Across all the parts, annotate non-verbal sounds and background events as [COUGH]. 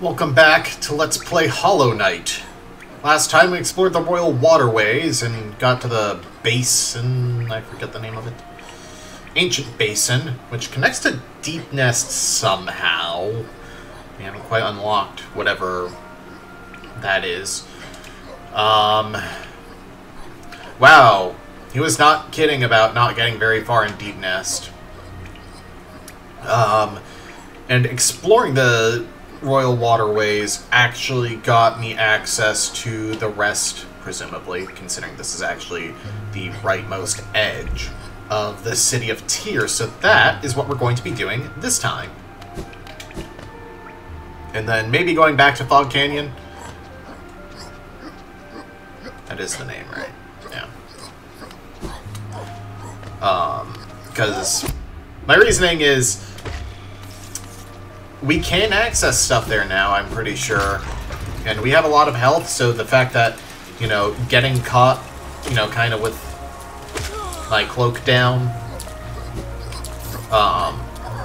Welcome back to Let's Play Hollow Knight. Last time we explored the Royal Waterways and got to the basin, I forget the name of it. Ancient Basin, which connects to Deep Nest somehow. We haven't quite unlocked whatever that is. Um, wow, he was not kidding about not getting very far in Deep Nest. Um, and exploring the Royal Waterways actually got me access to the rest, presumably, considering this is actually the rightmost edge of the City of Tears. So that is what we're going to be doing this time. And then maybe going back to Fog Canyon. That is the name, right? Yeah. Um, because my reasoning is we can access stuff there now, I'm pretty sure. And we have a lot of health, so the fact that, you know, getting caught, you know, kind of with my cloak down, um,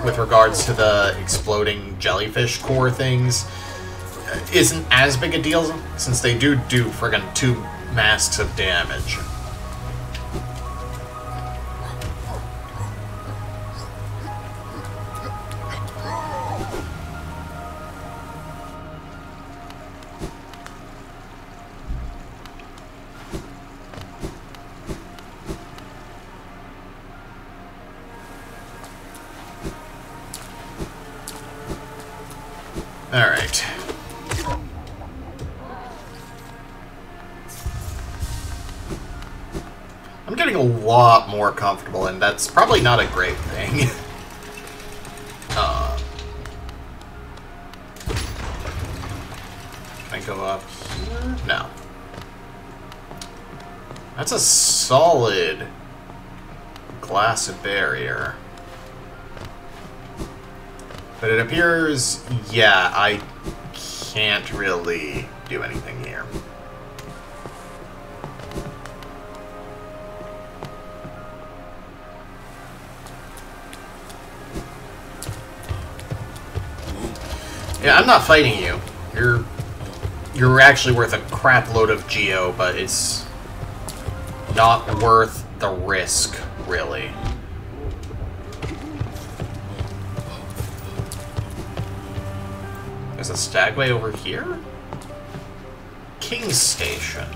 with regards to the exploding jellyfish core things, isn't as big a deal, since they do do friggin' two masks of damage. And that's probably not a great thing. [LAUGHS] uh, can I go up here? No. That's a solid glass barrier. But it appears, yeah, I can't really do anything here. Yeah, I'm not fighting you. You're you're actually worth a crap load of geo, but it's not worth the risk, really. There's a stagway over here? King Station.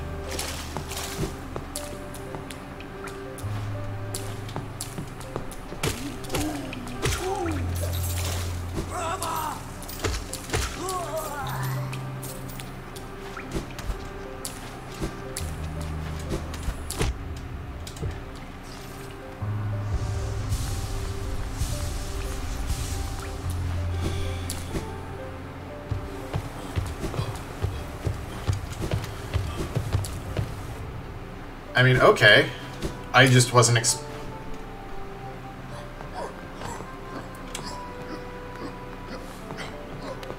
I mean, okay. I just wasn't ex-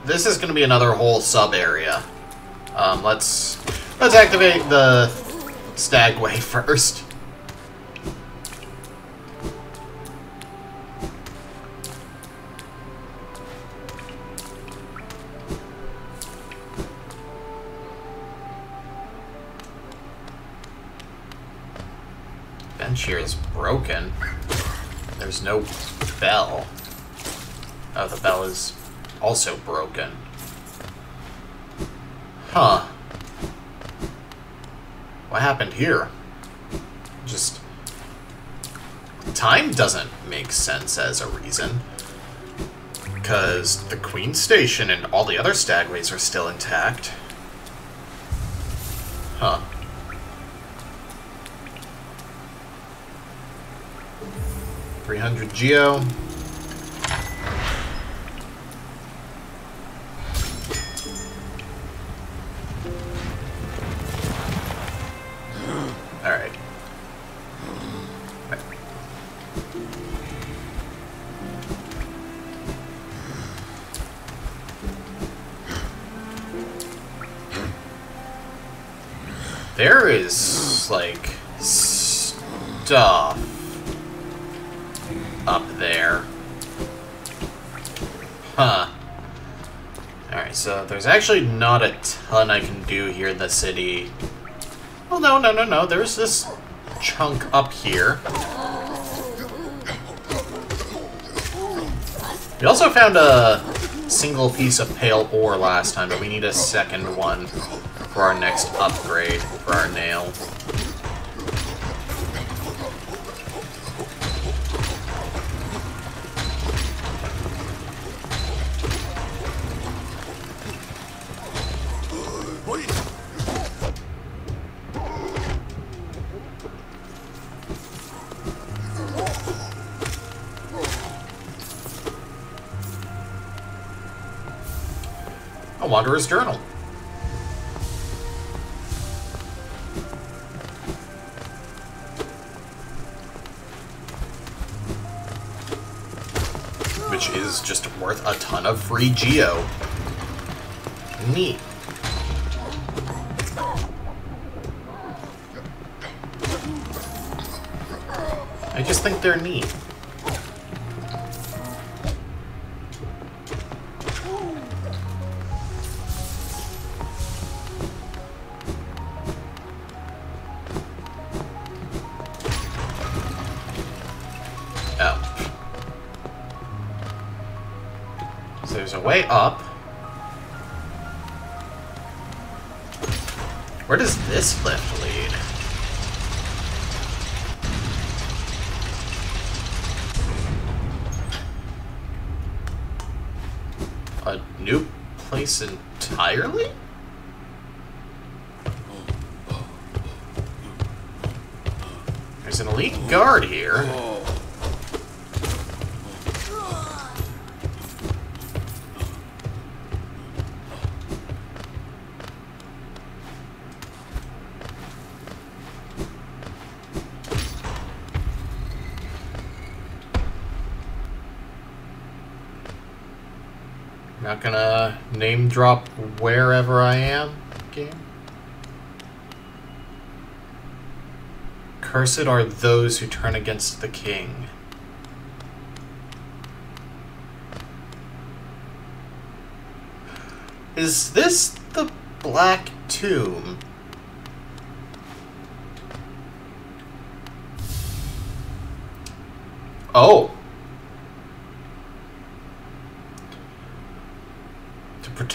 This is going to be another whole sub-area. Um, let's... Let's activate the Stagway [LAUGHS] first. Bell. Oh, the bell is also broken. Huh. What happened here? Just... Time doesn't make sense as a reason. Because the Queen Station and all the other stagways are still intact. 300 Geo. Huh. Alright. So there's actually not a ton I can do here in the city. Oh, no, no, no, no. There's this chunk up here. We also found a single piece of pale ore last time, but we need a second one for our next upgrade for our nail. Wanderer's Journal. Which is just worth a ton of free geo. Neat. I just think they're neat. Way up. Where does this lift lead? A new place entirely? There's an elite guard here. Not gonna name drop wherever I am, game. Cursed are those who turn against the king. Is this the Black Tomb?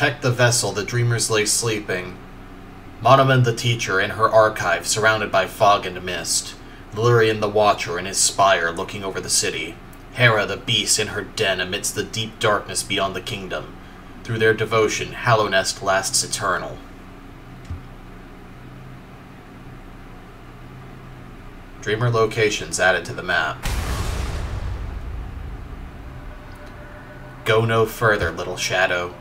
Protect the vessel, the dreamers lay sleeping. Monomon the teacher in her archive, surrounded by fog and mist. Lurien the watcher in his spire, looking over the city. Herrah the beast in her den amidst the deep darkness beyond the kingdom. Through their devotion, Hallownest lasts eternal. Dreamer locations added to the map. Go no further, little shadow.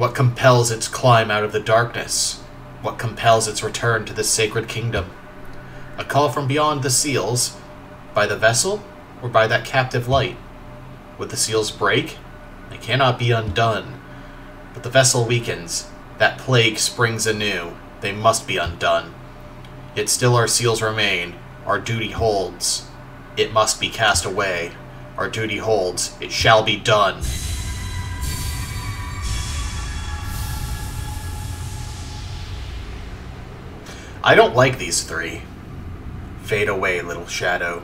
What compels its climb out of the darkness? What compels its return to the sacred kingdom? A call from beyond the seals? By the vessel, or by that captive light? Would the seals break? They cannot be undone. But the vessel weakens. That plague springs anew. They must be undone. Yet still our seals remain. Our duty holds. It must be cast away. Our duty holds. It shall be done. I don't like these three. Fade away, little shadow.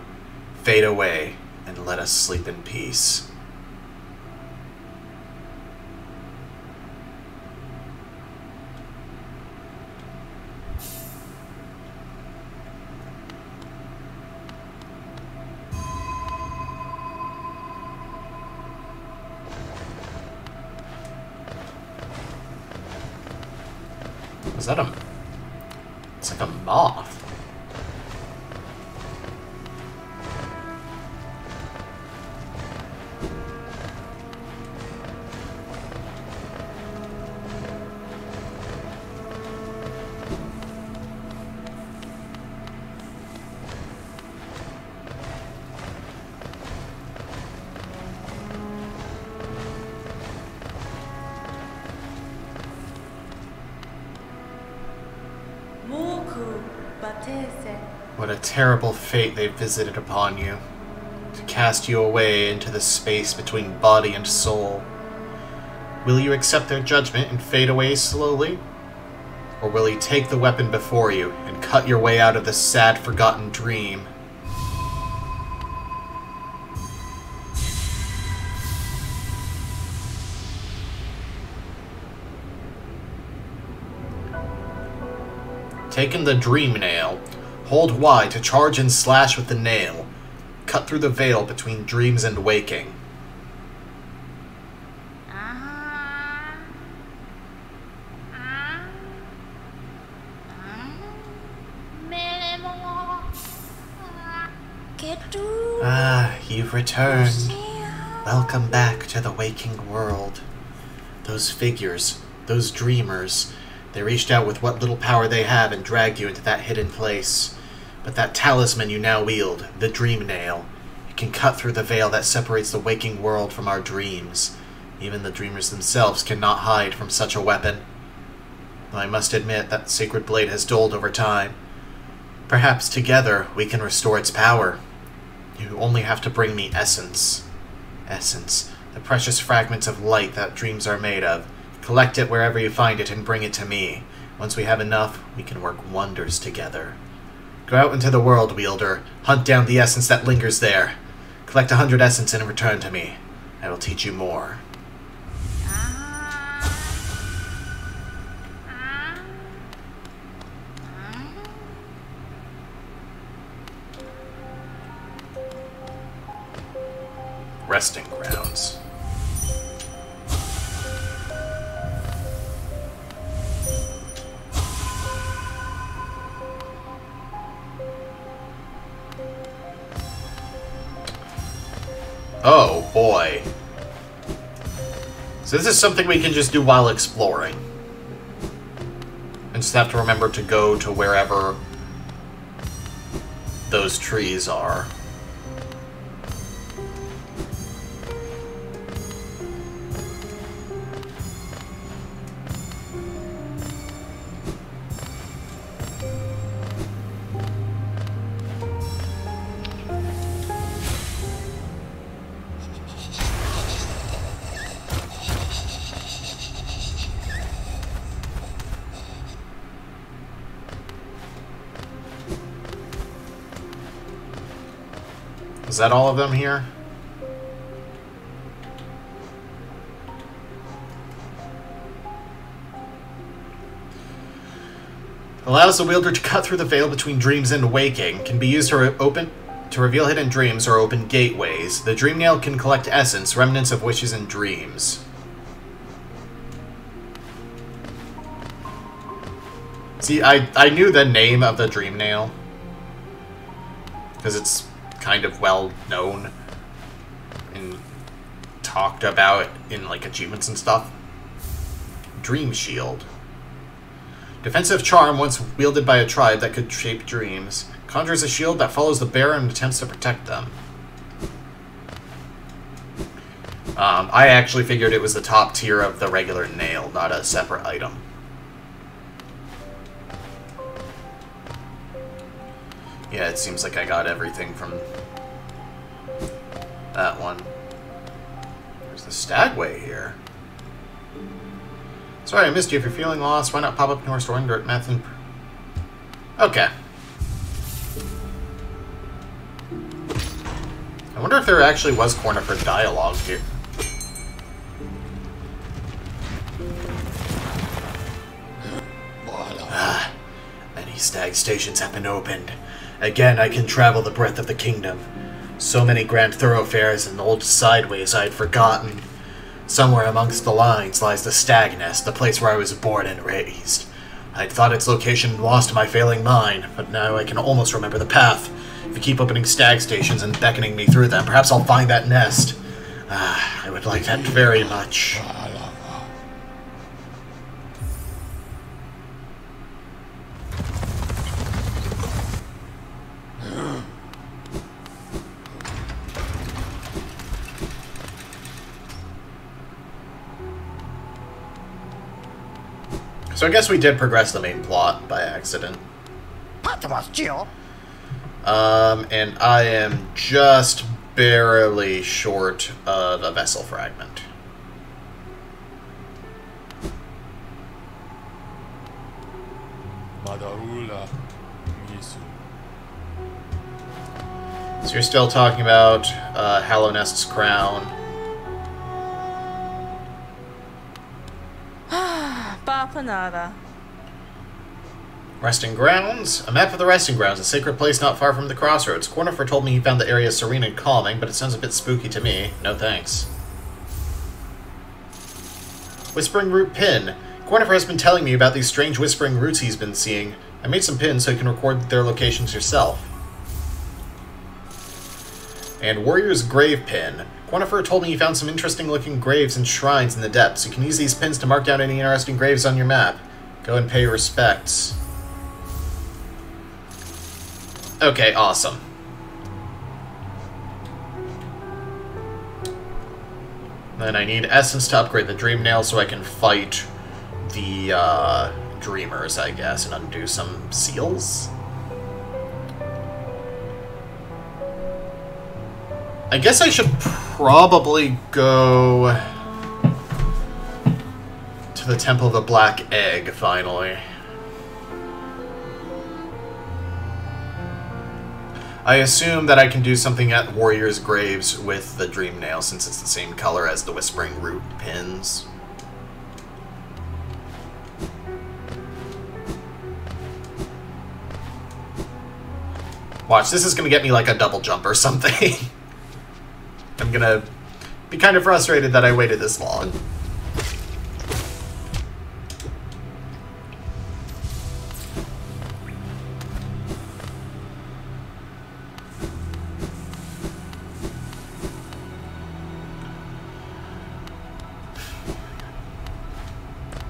Fade away, and let us sleep in peace. Is that a... It's terrible fate they visited upon you. To cast you away into the space between body and soul. Will you accept their judgment and fade away slowly? Or will you take the weapon before you and cut your way out of this sad, forgotten dream? Taking the dream nail, hold Y to charge and slash with the nail. Cut through the veil between dreams and waking. Ah, you've returned. Welcome back to the waking world. Those figures, those dreamers, they reached out with what little power they have and dragged you into that hidden place. But that talisman you now wield, the Dream Nail, it can cut through the veil that separates the waking world from our dreams. Even the dreamers themselves cannot hide from such a weapon. Though I must admit that sacred blade has dulled over time. Perhaps together we can restore its power. You only have to bring me essence. Essence, the precious fragments of light that dreams are made of. Collect it wherever you find it and bring it to me. Once we have enough, we can work wonders together. Go out into the world, Wielder. Hunt down the essence that lingers there. Collect a hundred essence and return to me. I will teach you more. Resting grounds. Oh boy. So this is something we can just do while exploring. And just have to remember to go to wherever those trees are. Is that all of them here? Allows the wielder to cut through the veil between dreams and waking. Can be used to re- open to reveal hidden dreams or open gateways. The dream nail can collect essence, remnants of wishes and dreams. See, I I knew the name of the dream nail because it's kind of well known and talked about in like achievements and stuff. Dream Shield. Defensive charm once wielded by a tribe that could shape dreams. Conjures a shield that follows the bearer and attempts to protect them. Um, I actually figured it was the top tier of the regular nail, not a separate item. Yeah, it seems like I got everything from that one. There's the Stagway here. Sorry, I missed you. If you're feeling lost, why not pop up to our store and Dirtmouth and... Okay. I wonder if there actually was Cornifer dialogue here. Ah, many stag stations have been opened. Again, I can travel the breadth of the kingdom. So many grand thoroughfares and old sideways I had forgotten. Somewhere amongst the lines lies the Stag Nest, the place where I was born and raised. I'd thought its location lost my failing mind, but now I can almost remember the path. If you keep opening stag stations and beckoning me through them, perhaps I'll find that nest. Ah, I would like that very much. So I guess we did progress the main plot by accident. Um, and I am just barely short of a vessel fragment. So you're still talking about uh, crown. Resting grounds? A map of the resting grounds, a sacred place not far from the crossroads. Cornifer told me he found the area serene and calming, but it sounds a bit spooky to me. No thanks. Whispering Root Pin. Cornifer has been telling me about these strange whispering roots he's been seeing. I made some pins so you can record their locations yourself. And Warrior's Grave Pin. Cornifer told me he found some interesting looking graves and shrines in the depths. You can use these pins to mark down any interesting graves on your map. Go and pay your respects. Okay, awesome. Then I need essence to upgrade the Dream Nail so I can fight the uh, Dreamers, I guess, and undo some seals. I guess I should probably go to the Temple of the Black Egg, finally. I assume that I can do something at Warrior's Graves with the Dream Nail, since it's the same color as the Whispering Root pins. Watch, this is gonna get me like a double jump or something. [LAUGHS] I'm gonna be kind of frustrated that I waited this long.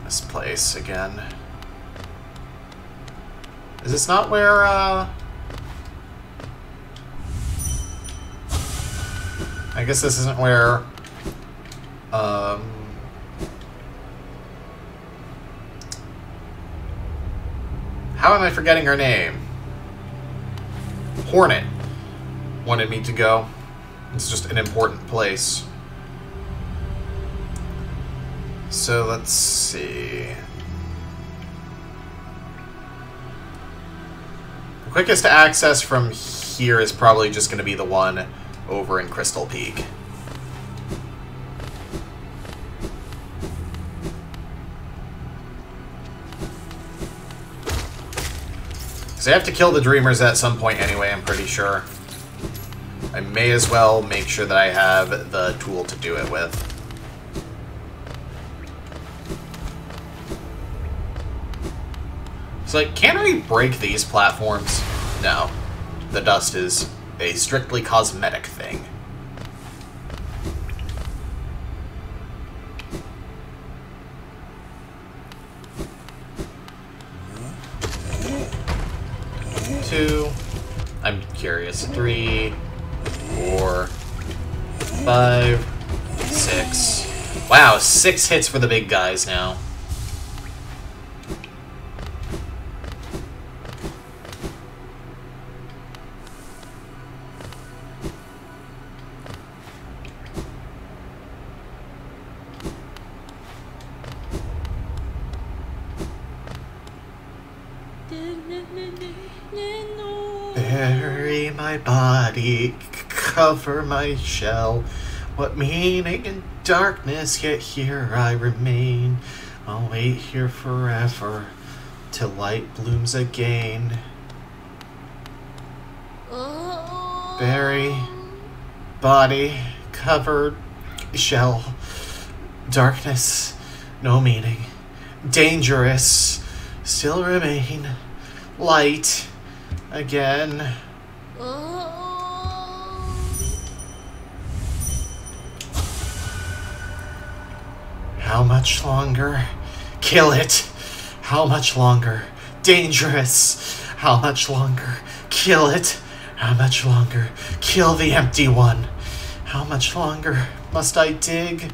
This place again. Is this not where, uh... guess this isn't where, um... How am I forgetting her name? Hornet wanted me to go. It's just an important place. So let's see. The quickest access from here is probably just going to be the one over in Crystal Peak. Because I have to kill the Dreamers at some point anyway, I'm pretty sure. I may as well make sure that I have the tool to do it with. It's like, can I break these platforms? No. The dust is a strictly cosmetic thing. Two. I'm curious. Three. Four. Five. Six. Wow, six hits for the big guys now. Body, cover my shell. What meaning in darkness, yet here I remain. I'll wait here forever till light blooms again. Bury, body, covered, shell. Darkness, no meaning. Dangerous, still remain. Light, again. How much longer? Kill it! How much longer? Dangerous! How much longer? Kill it! How much longer? Kill the empty one! How much longer must I dig?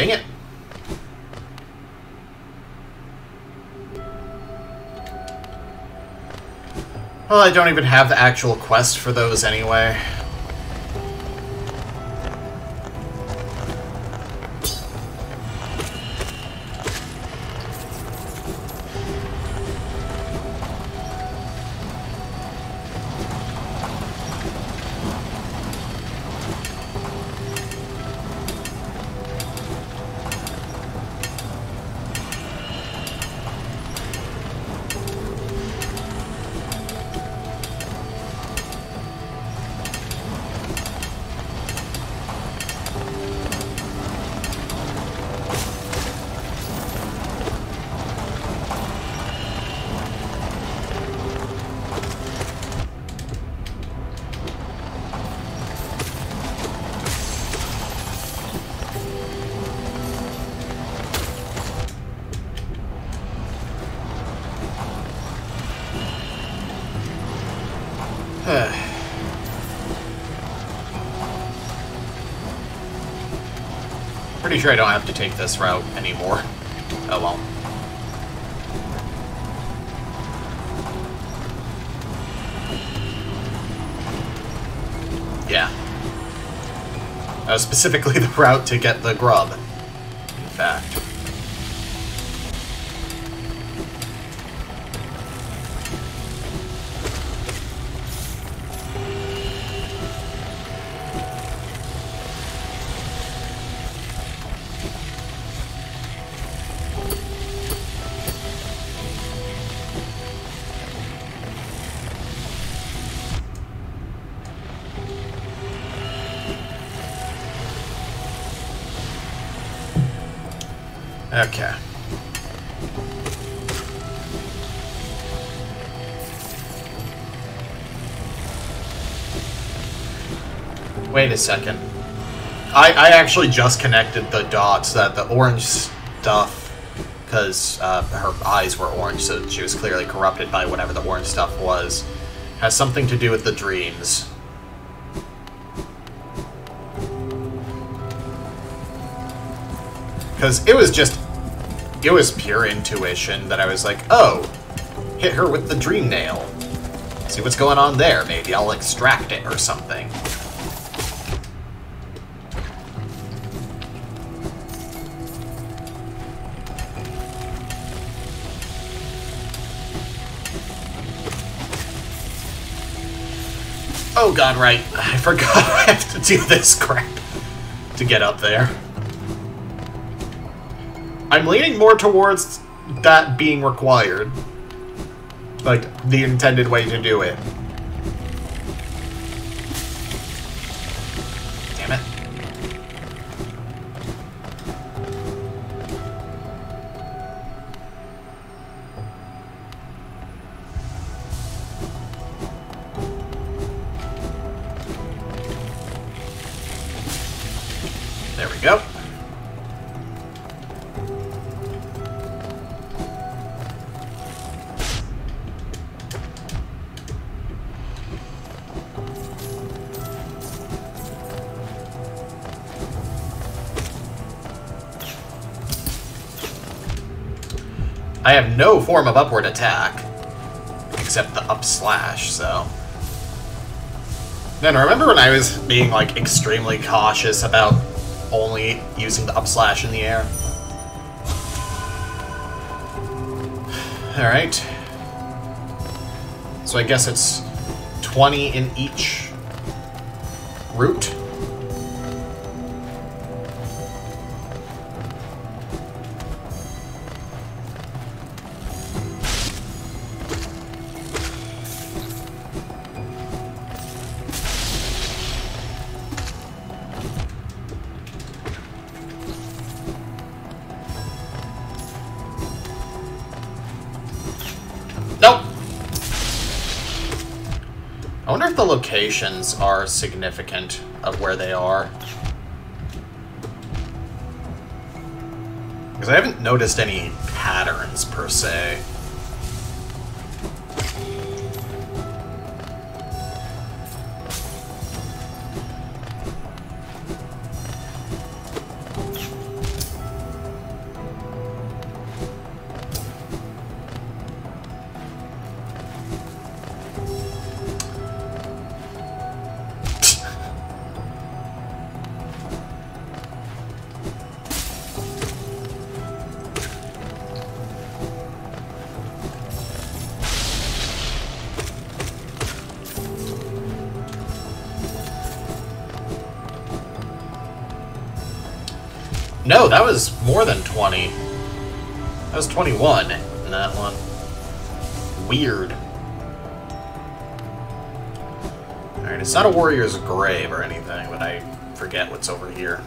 Dang it. Well, I don't even have the actual quest for those anyway. Pretty sure I don't have to take this route anymore. Oh well. Yeah. Uh, specifically [LAUGHS] the route to get the grub, Okay. Wait a second. I, I actually just connected the dots that the orange stuff, because uh, her eyes were orange, so she was clearly corrupted by whatever the orange stuff was, has something to do with the dreams. Because it was just, it was pure intuition that I was like, oh, hit her with the dream nail. See what's going on there. Maybe I'll extract it or something. Oh god, right. [LAUGHS] I forgot [LAUGHS] I have to do this crap to get up there. I'm leaning more towards that being required. Like, the intended way to do it. Form of upward attack, except the up slash, so... Then remember when I was being, like, extremely cautious about only using the up slash in the air? Alright. So I guess it's 20 in each route. Locations are significant of where they are. Because I haven't noticed any patterns, per se. No, that was more than 20. That was 21 in that one. Weird. Alright, it's not a warrior's grave or anything, but I forget what's over here.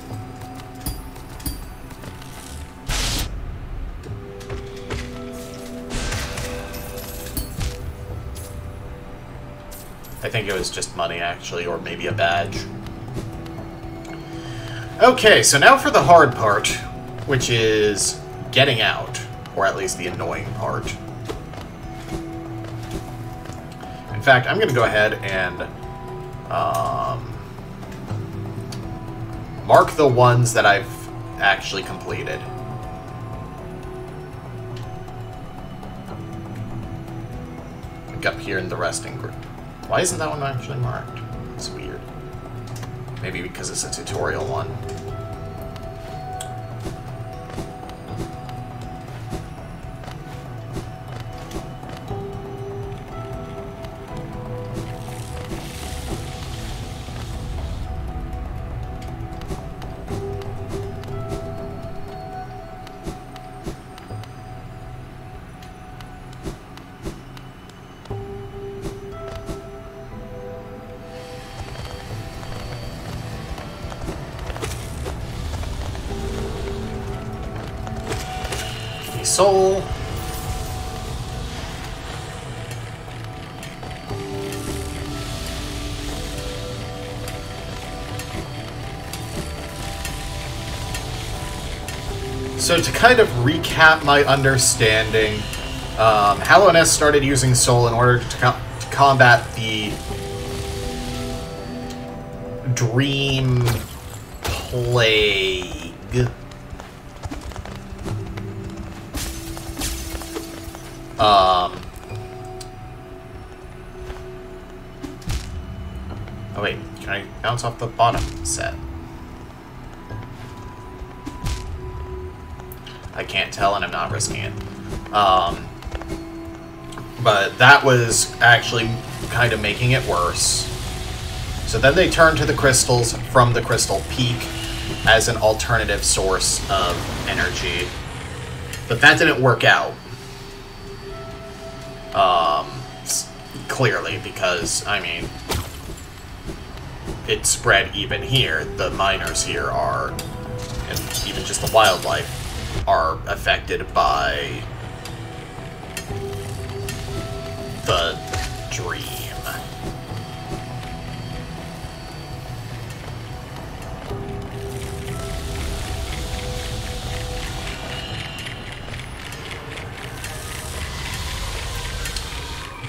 I think it was just money, actually, or maybe a badge. Okay, so now for the hard part, which is getting out, or at least the annoying part. In fact, I'm going to go ahead and um, mark the ones that I've actually completed. Up here in the resting group. Why isn't that one actually marked? Maybe because it's a tutorial one. Soul. So to kind of recap my understanding, um, started using Soul in order to, co- to combat the Dream Plague. The bottom set? I can't tell, and I'm not risking it. Um, but that was actually kind of making it worse. So then they turned to the crystals from the Crystal Peak as an alternative source of energy. But that didn't work out. Um, clearly, because, I mean, it spread even here. The miners here are, and even just the wildlife, are affected by the dream.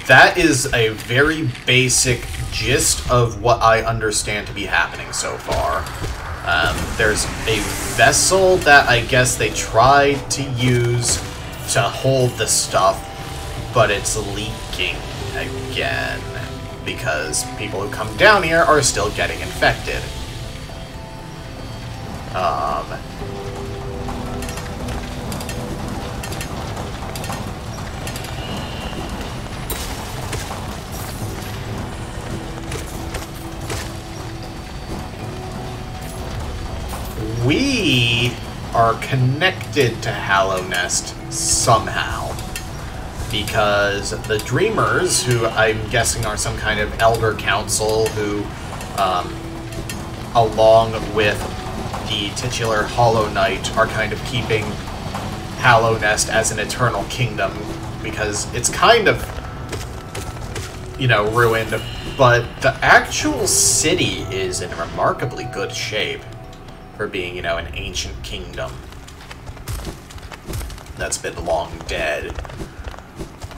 That is a very basic gist of what I understand to be happening so far. Um, there's a vessel that I guess they tried to use to hold the stuff, but it's leaking again because people who come down here are still getting infected. Um, are connected to Hallownest somehow. Because the Dreamers, who I'm guessing are some kind of elder council who, um, along with the titular Hollow Knight, are kind of keeping Hallownest as an eternal kingdom because it's kind of, you know, ruined, but the actual city is in remarkably good shape for being, you know, an ancient kingdom that's been long dead.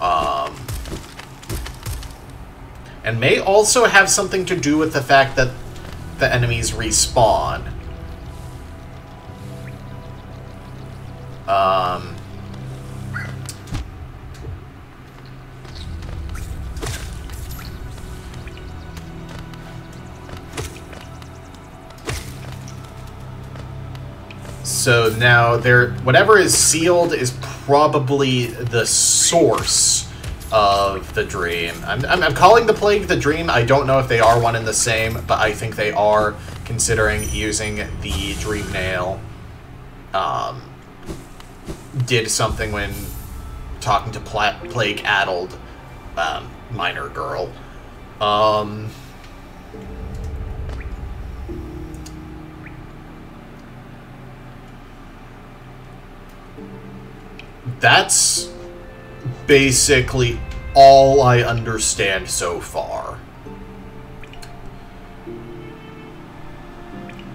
Um, and may also have something to do with the fact that the enemies respawn. So now there, whatever is sealed is probably the source of the dream. I'm, I'm, I'm calling the plague the dream. I don't know if they are one and the same, but I think they are, considering using the dream nail. um, did something when talking to pla- plague-addled um, minor girl. Um, that's basically all I understand so far.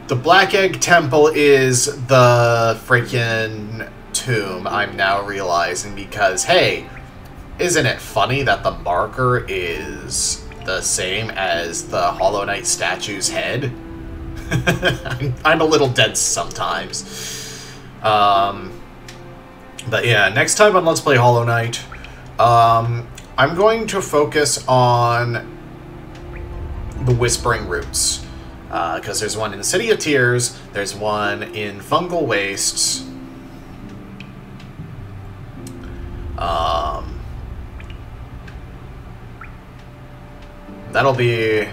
The Black Egg Temple is the freaking tomb, I'm now realizing, because, hey, isn't it funny that the marker is the same as the Hollow Knight statue's head? [LAUGHS] I'm, a little dense sometimes. Um, but yeah, next time on Let's Play Hollow Knight, um, I'm going to focus on the Whispering Roots. Because there's one in the City of Tears, there's one in Fungal Wastes. Um, that'll be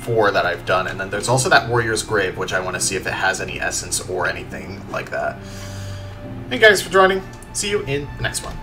four that I've done, and then there's also that Warrior's Grave, which I want to see if it has any essence or anything like that. Thank you guys for joining. See you in the next one.